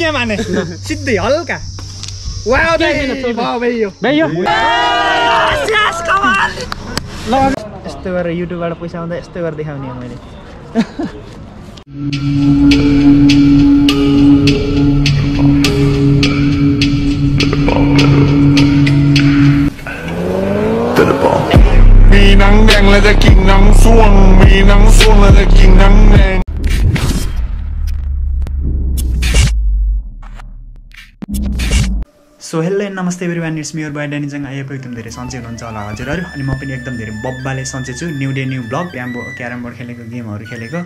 टिप्ने माने सिधै हल्का यस्तो गरेर युट्युबबाट पैसा आउँदा यस्तो गरेर देखाउने मैले Mình nắng đen là ra kinh nắng xuống Mình nắng xuống là ra kinh so hello and namaste everyone it's मियर by डेनिजङ आइएको एकदम धेरै सन्चै हुनुहुन्छ होला हजुरहरू अनि म पनि एकदम धेरै बब्बाले सन्चै छु। न्यु डे न्यू ब्लग क्याम्बो क्यारम बोर्ड खेलेको गेमहरू खेलेको।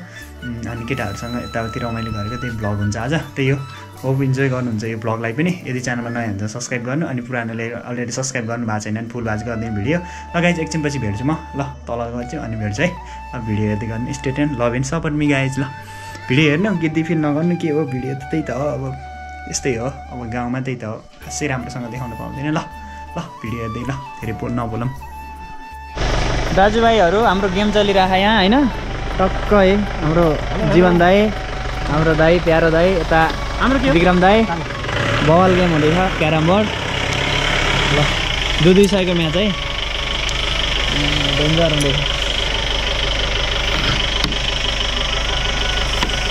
अनि केटाहरूसँग यताउति रमाइलो गरेको त्यही ब्लग हुन्छ आज। त्यही हो। होप इन्जोय गर्नुहुन्छ यो ब्लगलाई पनि। यदि च्यानलमा नयाँ हुन्छ सब्सक्राइब गर्नु। अनि पुरानोले अलरेडी सब्सक्राइब गर्नु भएको छैन भने फुल बाज गरिदिनु भिडियो ल गाइज एकछिनपछि भेट्छु म। ल तल गर्छु अनि भेट्छु है। अब भिडियो हेर्दै गर्नु। State love and support me guys ल भिडियो हेर्नु। गिद्दी फिल नगर्नु के हो? भिडियो त त्यही त हो। अब यस्तै हो। अब गाउँमा त्यही त हो। खासै राम्रोसँग देखाउनु पाउँदैन। ल ल भिडियो हेर्दै ल धेरै बोल नबोलौँ। दाजुभाइहरू हाम्रो गेम चलिरहेको यहाँ होइन? टक्क है हाम्रो जीवन दाई हाम्रो दाई प्यारो दाई यता हाम्रो विक्रम दाई। बल गेम हुँदैछ क्यारम बोर्ड। ल दुई दुई सयको म्याच है। डेन्जर हुँदैछ।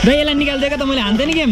दाइ यसलाई निकालिदिएको त मैले हान्थेँ नि गेम।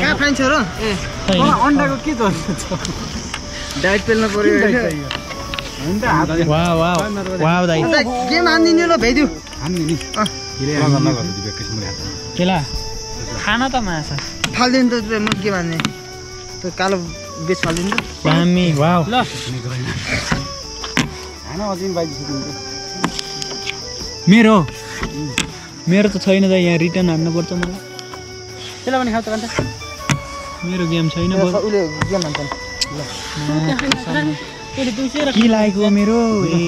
कहाँ खाइन्छ र। अन्डाको के छ? डाइट पेल्नु दाइ। गेम हानिदिनु ल भ्याइदिउ केला? खाना त माछा फालिदिनु त त्यो म गेम हान्ने त्यो कालो बेच फालिदिनु दामी वाह। ल। मेरो? मेरो त छैन त यहाँ रिटर्न हान्नुपर्छ मलाई। त्यसलाई पनि खाऊ त अन्त। मेरो गेम छैन बरु। उसले गेम हान्छ सय के लागेको मेरो? ए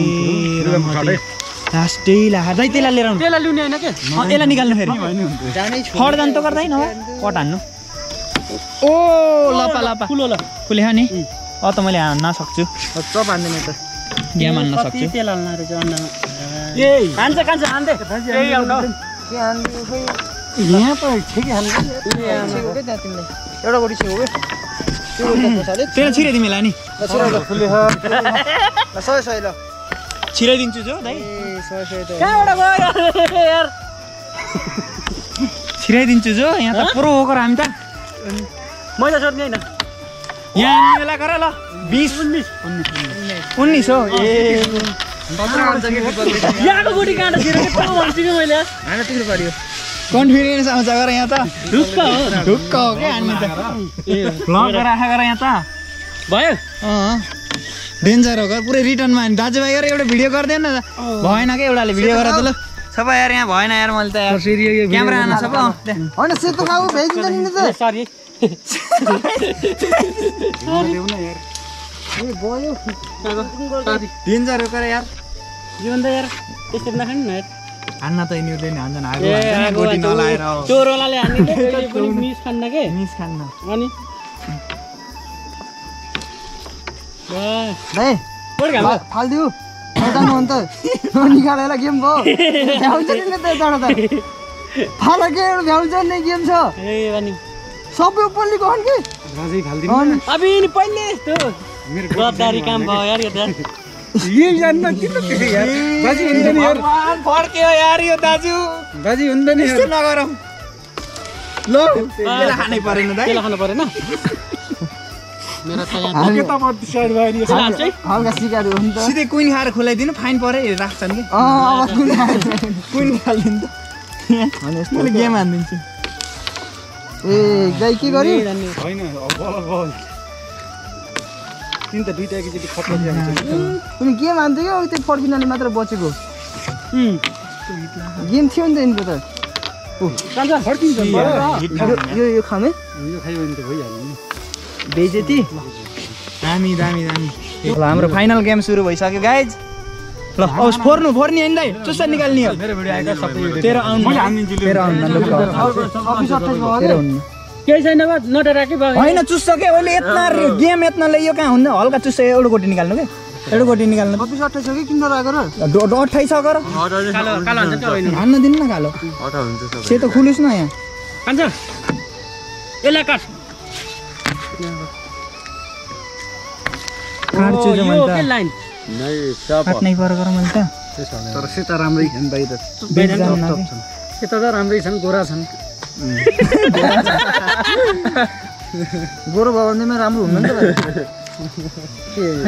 लास्टै ला दाइ त्यसलाई लिएर आउनु। त्यसलाई ल्याउने होइन के? अँ, यसलाई निकाल्नु फेरि। फड जानु त गर्दैन हो। कट हान्नु। ओ लपा लपा। ठुलो ल। कुले नि। अँ त मैले हान्न सक्छु। चप हान्दैन त। गेम हान्न सक्छु। तेल हाल्न रहेछ अन्डामा ए। खान्छ खान्छ हान्दै। यहाँ त एउटा गोटी पछाडि त्यहाँ छिरे तिमीलाई नि सय सय ल छिराइदिन्छु जो दाइ ए सय सय त कहाँबाट गयो यार छिराइदिन्छु जो यहाँ त पुरो हो कर हामी त मैले सोध्ने होइन यहाँ मेला गर ल बिस उन्नाइस उन्नाइस हो ए यहाँको गोटी काँटा छिरो के कहाँ भन्छु कि मैले पर्यो कन्फिडेन्स आउँछ गर यहाँ त ढुक्क हो ढुक्क हो क्या हामी त भ्लग राख गर यहाँ त भयो अँ डेन्जर हो पुरै रिटर्नमा हानि दाजुभाइ यार एउटा भिडियो गरिदिएन न त भएन क्या एउटाले भिडियो गरेर त ल सब यार यहाँ भएन यार मैले त यार क्यामेरा हान्न सब। होइन सेतो खाऊ भ्याइदिन्छ नि त सरी डेन्जर हो कर यार जीवन त यार त्यसरी नखानु न यार हान्न त यिनीहरूले नि हान्छन् ए आगो गोटी नलाएर चोरवालाले हान्ने कहिले पनि मिस खान्न के? मिस खान्न। अनि? अन्त। निकालेर गेम भयो। भ्याउँछ नि त यताबाट त। फाला के भ्याउँछ नि गेम छ। ए अनि? सबै उपल्ली गयो कि? अनि? अबि नि पहिले यस्तो। गद्दारी काम भयो यार यो त। भगवान फर्क्यो यार? यो दाजु। बाजी हुँदैन यस्तो नगरौँ। ल। खानै परेन दाइ। खानु परेन। सिधै कुइन खाएर खुलाइदिनु फाइन पऱ्यो राख्छन् कि। कुन? कुइन खालिदिनु त। मैले गेम हानिदिन्छु। ए गाई के गर्यो? कुनै गेम हान्थ्यो क्या त्यो फर्किनाले मात्र बचेको गेम थियो नि त यिनको त यो- यो यो खाने त बेजेती दामी दामी दामी ल हाम्रो फाइनल गेम सुरु भइसक्यो गाइज ल औस फोर्नु फोर्ने होइन दाइ चुस्ता निकाल्ने हो तेरो आउनु। तेरो आउनु अरे। हुन्न केही छैन बा नडरा कि बा होइन चुस्छ के अहिले यत्ना गेम यत्ना यो कहाँ हुन्न? हल्का चुस्छ एउटा गोटी निकाल्नु के? एउटा गोटी निकाल्नु। अट्ठाइस हो कि? किन र छ गर हान्न दिनु न कालो। सेतो खुलिस् न यहाँ। कान्छ यसलाई काट। काट्छु ओ, जो यो मैले के त लाइन काट्नै पर गर मैले त। तर सेता राम्रै खेल्नु बाहिर बेच्दैन न के। सेता त राम्रै छन् गोरा छन्। गोरो भयो भनेदेखि राम्रो हुन्न नि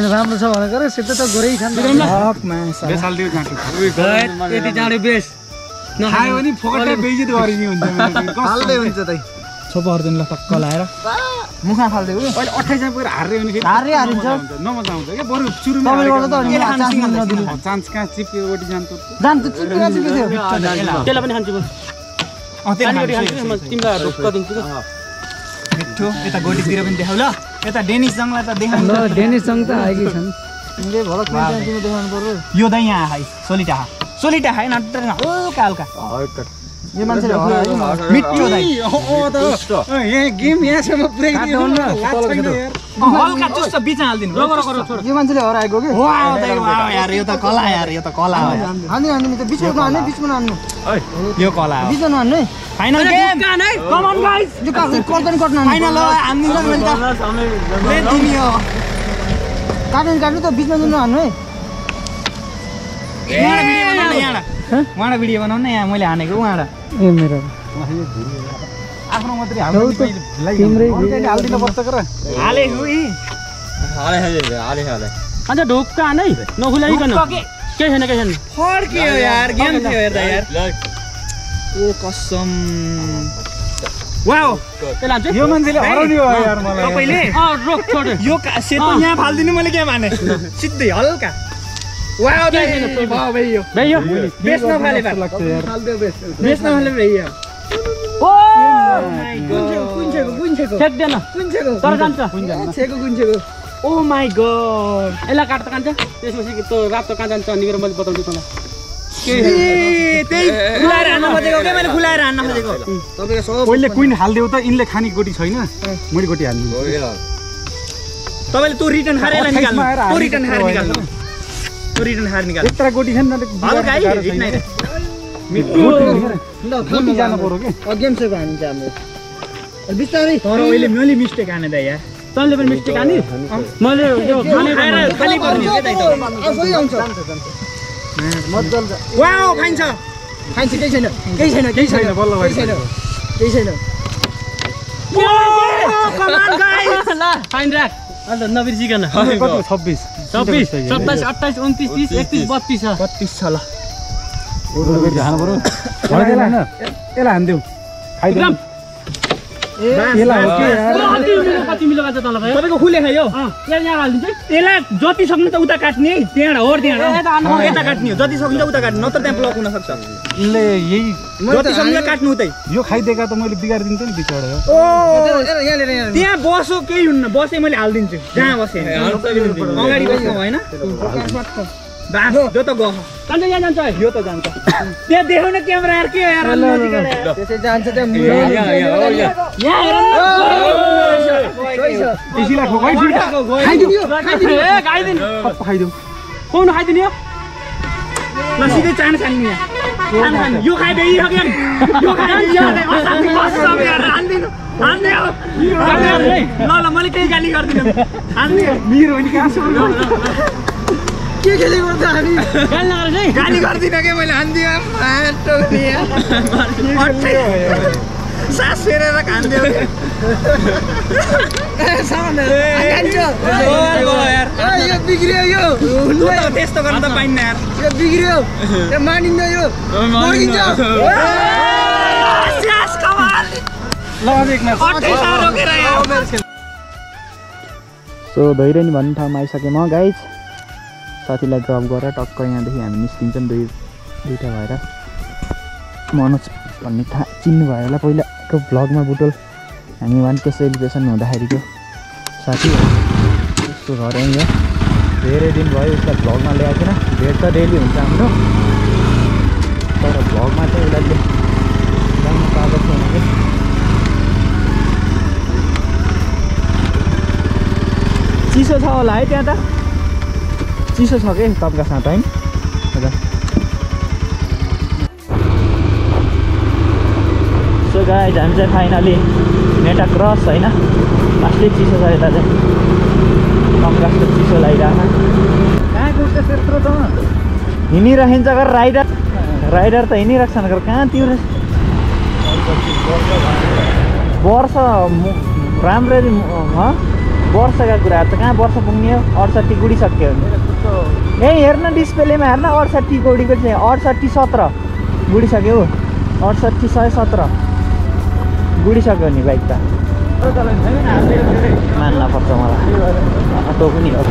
त राम्रो छ भनेको सेता त गोरै चाँडो बेस भने फोकटै गरिने हुन्छ हुन्छ? तै छोपो अर्दिन ल टक्क लाएर। मुखा फाल्दियो कि? अहिले अठाइसमा पुगेर हार्यो भने हारिन्छ। नमजा आउँछ क्या बरु सुरुमा चान्स खान्छ कहाँ जान्छ त्यसलाई पनि खान्छु मिठो यता गोटीतिर पनि देखाउ ल यता डेनिस जङलाई त त आएकै छन् देखाउनु पर्यो यो दही यहाँ सोलिटा सोलिटा खाइ नटर हल्का हल्का यो मान्छेले मिठो दही यहाँ गेम यहाँसम्म पुऱ्याइदियो। हल्का चुस्छ बिच हालिदिनु। यो मान्छेले हराएको कि? यार यो त कला यार यो त कला हो यार। हान्ने हान्ने नि त बिचमा नहान्ने बिचमा यो कला हो। बिचमा नहान्नु है? Final game come on guys यो काट्नु कट्दैन कट्नु फाइनल हो हान्दिन्छ मैले त। ले दिने हो काट्नु काट्नु त बिचमा है? यहाँबाट भिडियो बनाउनु यहाँ मैले हानेको उहाँबाट ए मेरो। आफ्नो मात्रै हाले अन्त ढुक्क हान है नखुलाइकन केही छैन केही छैन। फर्कियो यार? गेम थियो हेर्दा यार? ओ कसम। वाउ त्यसलाई हान्छु यो मान्छेले हराउने हो यार मलाई। तपाईँले? अँ रोक छोड यो सेतो यहाँ फालिदिनु मैले के माने सिधै हल्का। वाउ दाइ वाउ भाइ यो भाइ यो बेस नफाले बा लाग्छ यार बेस नफाले भाइ यो ओ माई गड यसलाई काट्दा कान्छ त्यसपछि त्यो रातो कहाँ जान्छ निगेर मैले बताउँछु तँलाई ए त्यही खुलाएर हान्न खोजेको के मैले खुलाएर हान्न खोजेको तपाईँको सब पहिले कुइन हालिदेऊ त यिनले खाने गोटी छैन मैले गोटी हालिदिनु तपाईँले त्यो रिटर्न खाएर यसलाई निकाल्नु त्यो रिटर्न खाएर पर्छ निकाल्नु रिटर्न निकाल्नु। यत्रो गोटी जानु पर्यो कि? हाम्रो बिस्तारै। तर अहिले मैले मिस्टेक हाने त यार। तैँले पनि मिस्टेक हानि? मैले यो खाने खाएर खाली पर्ने हो क्या दाइ त आउँछ। खाइन्छ। खान्छ केही छैन। केही छैन केही छैन बल्ल केही छैन। केही छैन। फाइन राख। अन्त नबिर्सिकन कति छब्बिस। छब्बिस सत्ताइस अट्ठाइस उन्तिस तिस एकतिस बत्तिस छ। बत्तिस छ ल। यसलाई हानिदेऊ तपाईँको खुले खायो अँ यहाँ यहाँ हालिदिन्छु है यसलाई जति सक्नु त उता काट्ने त्यहाँबाट हो त्यहाँबाट यता काट्ने हो जति सक्नु उता काट्ने नत्र त्यहाँ ब्लक हुन सक्छ यिनले यही जति सक्नु काट्नु उतै यो खाइदिएका त मैले बिगारिदिन्छु नि बिचबाट त्यहाँ बसो केही हुन्न बसे मैले हालिदिन्छु जहाँ बसेँ अगाडि बस्नु होइन बास जो त गह कान्छ यहाँ जान्छ है यो त जान्छ त्यहाँ देखाउन क्यामेरा यार के यार। त्यसै जान्छ खाइदिनु पाउनु खाइदिनु यो ल सिधै चान यहाँ खानु यो खाइदे यी ल ल मैले केही गाली गर्दिनँ। मेरो के खेलेको त हामी? गाली गाली गर्दिनँ क्या मैले? हान्दियो सास फेरेर खान्थ्यो। यो बिग्रियो यो। त्यस्तो गर्न त पाइन्न यार। यो बिग्रियो। यो मानिन्न यो। सो धैर्यनी भन्ने ठाउँमा आइसकेँ म गाइज साथीलाई ड्रप गरेर टक्क यहाँदेखि हामी निस्किन्छौँ दुई दुइटा भएर। मनोज भन्ने थाहा चिन्नुभयो होला पहिलाको भ्लगमा बुटोल। हामी वानको सेलिब्रेसन हुँदाखेरिको साथी। उसको घर हो। धेरै दिन भयो उसलाई भ्लगमा ल्याएको थिएन भेट त डेली हुन्छ हाम्रो। तर भ्लगमा चाहिँ उसलाई ल्याउनु पाएको छैन कि? चिसो छ होला है त्यहाँ त। चिसो छ कि तपाईँको साथ है हजुर। सो गाइज हामी चाहिँ फाइनली नेटा क्रस होइन। लास्टै चिसो छ यता चाहिँ। कम्कासको चिसो लागिरहेको कहाँ गएको त्यत्रो त? घर राइडर राइडर त हिँडिरहेको छ घर कहाँ तिम्रो? वर्ष राम्ररी वर्षका कुराहरू त कहाँ वर्ष पुग्ने हो? अडसट्ठी गुडिसक्यो। ए हेर्न डिस्प्लेमा हेर्न अडसट्ठी गुडीको चाहिँ अडसट्ठी सत्र। गुडिसक्यो हौ। अडसट्ठी सय सत्र। गुडिसक्यो नि बाइक त। मान्ला पर्छ मलाई। तँ पनि हो।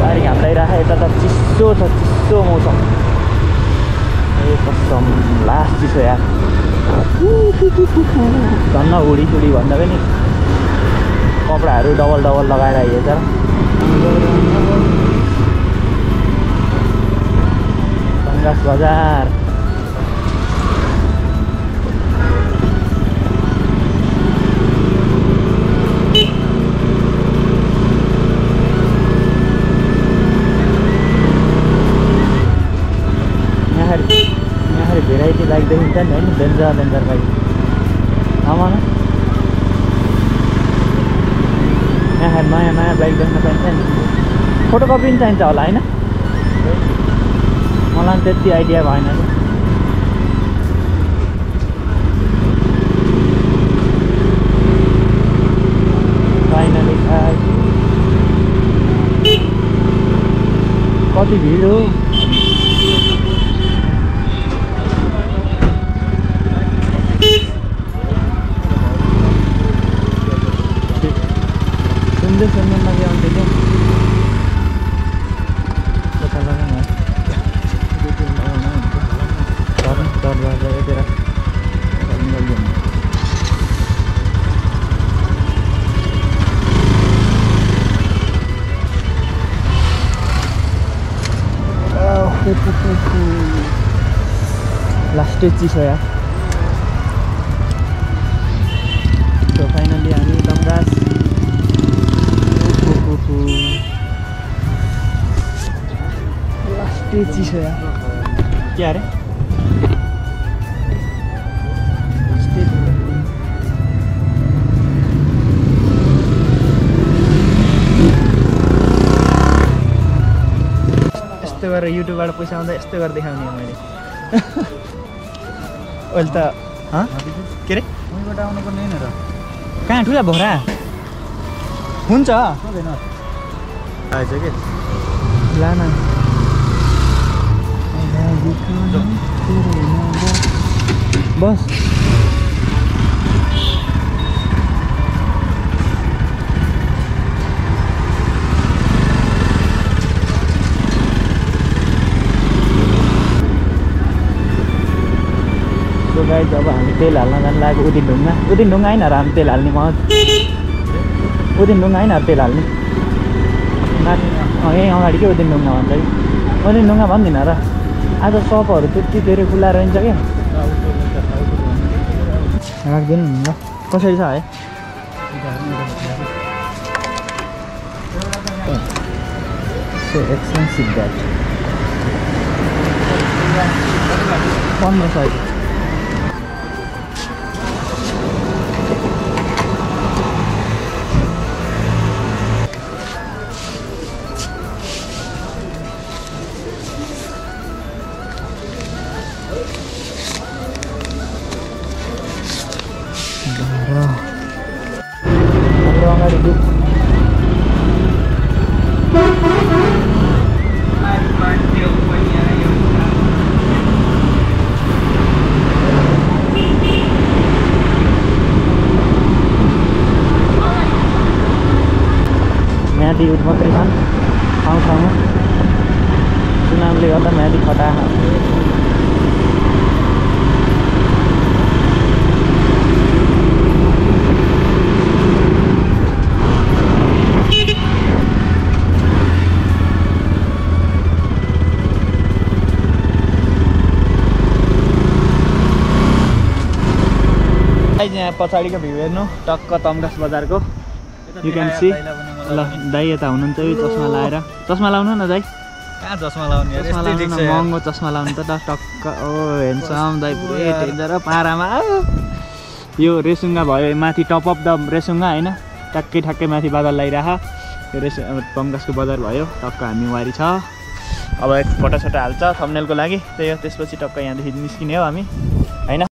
गाडी घाम लगाइरहेको यता त चिसो छ चिसो मौसम। ए कसम लास्ट चिसो यार। धन्न हुडी सुडी भन्दा पनि कपडाहरू डबल डबल लगाएर हिँडेछ सनग्लास बजार भेराइटी बाइक देखिन्छ नि होइन डेन्जर डेन्जर बाइक आमा न यहाँ नयाँ नयाँ बाइक देख्न पाइन्छ नि फोटोकपी पनि चाहिन्छ होला होइन मलाई त्यति आइडिया भएन फाइनली कति भिड हो? सुन्दै सुन्नु लास्टै चिसो या सो फाइनली हामी दमराज लास्टै चिसो या के अरे यस्तो गरेर युट्युबबाट पैसा आउँदा यस्तो गरेर देखाउने हो मैले। अहिले त के अरे कहाँ ठुला भोरा? हुन्छ। आएछ कि? ला न। बस। सो गाई अब हामी तेल हाल्न जानु लाग्यो उदिन ढुङ्गा उदिन ढुङ्गा होइन र हामी तेल हाल्ने म उदिन ढुङ्गा होइन तेल हाल्ने माथि यहीँ अगाडि के उदिन ढुङ्गा भन्छ कि उदिन ढुङ्गा भन्दिनँ र आज सपहरू त्यति धेरै खुला रहन्छ क्या राखिदिनु नि ल कसरी छ है सो एक्सपेन्सिभ द्याट पन्ध्र सय म्यादीहरू मात्रै छन् ठाउँ ठाउँमा सुनामले गर्दा म्यादी खटा। यहाँ पछाडिको भ्यू हेर्नु टक्क तम्कास बजारको। यु क्यान सी ल दाई यता हुनुहुन्छ। है चस्मा लाएर। चस्मा लाउनु न दाई। कहाँ चस्मा लाउने? चस्मा लाउनु महँगो चस्मा लाउनु त टक्क। ओ हेन्सम दाई पुरै डेन्जर पारामा। यो रेसुङ्गा भयो माथि टप अफ द रेसुङ्गा होइन? ट्याक्कै ठ्याक्कै माथि बादल लगाइरह यो रेस अब पङ्कजको बजार भयो। टक्क हामी वारी छ। अब एक फोटोसोटो हाल्छ थम्नेलको लागि। त्यही हो त्यसपछि टक्क यहाँदेखि निस्किने हो हामी। होइन?